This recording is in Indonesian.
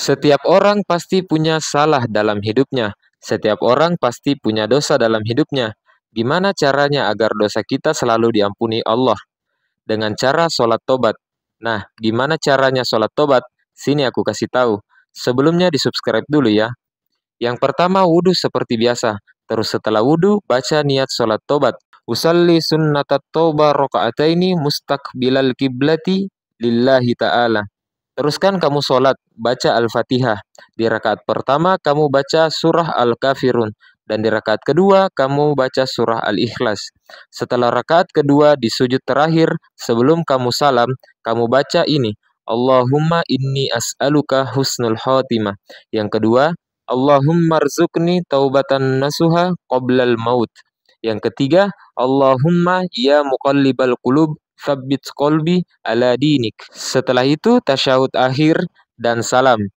Setiap orang pasti punya salah dalam hidupnya. Setiap orang pasti punya dosa dalam hidupnya. Gimana caranya agar dosa kita selalu diampuni Allah? Dengan cara sholat tobat. Nah, gimana caranya sholat tobat? Sini aku kasih tahu. Sebelumnya di subscribe dulu ya. Yang pertama wudhu seperti biasa. Terus setelah wudhu, baca niat sholat tobat. Usalli sunnatat toba roka'ataini mustaqbilal kiblati lillahi ta'ala. Teruskan kamu sholat, baca Al-Fatihah. Di rakaat pertama, kamu baca surah Al-Kafirun. Dan di rakaat kedua, kamu baca surah Al-Ikhlas. Setelah rakaat kedua, di sujud terakhir, sebelum kamu salam, kamu baca ini. Allahumma inni as'aluka husnul khotimah. Yang kedua, Allahumma rzukni taubatan nasuha qoblal maut. Yang ketiga, Allahumma ya muqallibal qulub Thabbit kolbi ala dinik. Setelah itu tasyahud akhir dan salam.